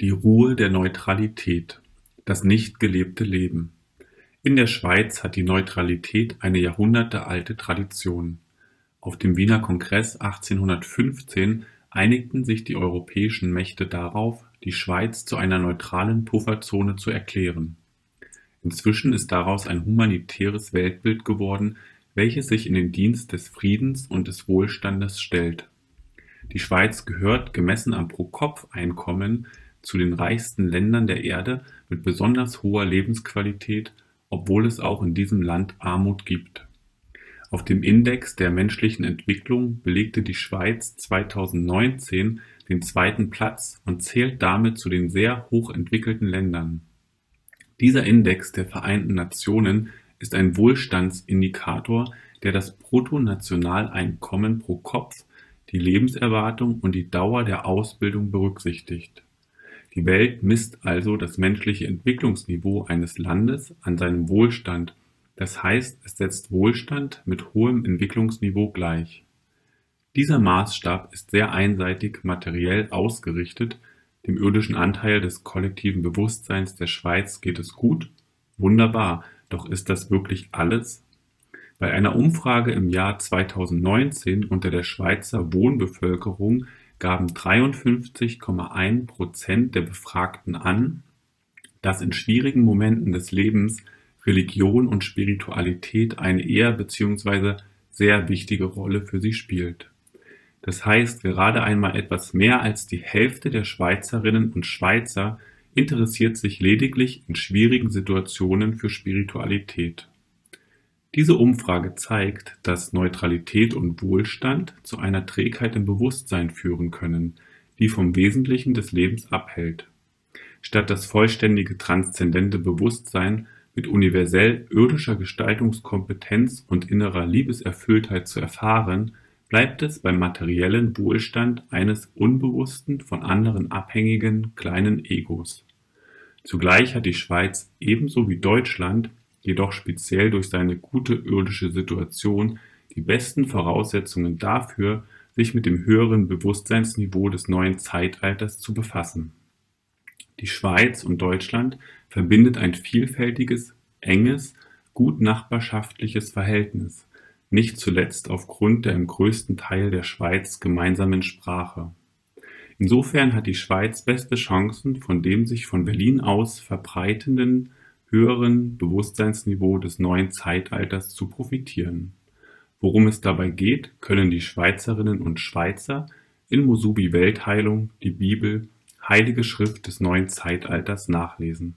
Die Ruhe der Neutralität, das nicht gelebte Leben. In der Schweiz hat die Neutralität eine jahrhundertealte Tradition. Auf dem Wiener Kongress 1815 einigten sich die europäischen Mächte darauf, die Schweiz zu einer neutralen Pufferzone zu erklären. Inzwischen ist daraus ein humanitäres Weltbild geworden, welches sich in den Dienst des Friedens und des Wohlstandes stellt. Die Schweiz gehört, gemessen am Pro-Kopf-Einkommen, zu den reichsten Ländern der Erde mit besonders hoher Lebensqualität, obwohl es auch in diesem Land Armut gibt. Auf dem Index der menschlichen Entwicklung belegte die Schweiz 2019 den zweiten Platz und zählt damit zu den sehr hochentwickelten Ländern. Dieser Index der Vereinten Nationen ist ein Wohlstandsindikator, der das Bruttonationaleinkommen pro Kopf, die Lebenserwartung und die Dauer der Ausbildung berücksichtigt die Welt misst also das menschliche Entwicklungsniveau eines Landes an seinem Wohlstand, das heißt, es setzt Wohlstand mit hohem Entwicklungsniveau gleich. Dieser Maßstab ist sehr einseitig materiell ausgerichtet, dem irdischen Anteil des kollektiven Bewusstseins der Schweiz geht es gut? Wunderbar, doch ist das wirklich alles? Bei einer Umfrage im Jahr 2019 unter der Schweizer Wohnbevölkerung gaben 53,1 Prozent der Befragten an, dass in schwierigen Momenten des Lebens Religion und Spiritualität eine eher bzw. sehr wichtige Rolle für sie spielt. Das heißt, gerade einmal etwas mehr als die Hälfte der Schweizerinnen und Schweizer interessiert sich lediglich in schwierigen Situationen für Spiritualität. Diese Umfrage zeigt, dass Neutralität und Wohlstand zu einer Trägheit im Bewusstsein führen können, die vom Wesentlichen des Lebens abhält. Statt das vollständige transzendente Bewusstsein mit universell irdischer Gestaltungskompetenz und innerer Liebeserfülltheit zu erfahren, bleibt es beim materiellen Wohlstand eines unbewussten, von anderen abhängigen kleinen Egos. Zugleich hat die Schweiz ebenso wie Deutschland jedoch speziell durch seine gute irdische Situation die besten Voraussetzungen dafür, sich mit dem höheren Bewusstseinsniveau des neuen Zeitalters zu befassen. Die Schweiz und Deutschland verbindet ein vielfältiges, enges, gut nachbarschaftliches Verhältnis, nicht zuletzt aufgrund der im größten Teil der Schweiz gemeinsamen Sprache. Insofern hat die Schweiz beste Chancen, von dem sich von Berlin aus verbreitenden höheren Bewusstseinsniveau des neuen Zeitalters zu profitieren. Worum es dabei geht, können die Schweizerinnen und Schweizer in Musubi Weltheilung, die Bibel, Heilige Schrift des neuen Zeitalters nachlesen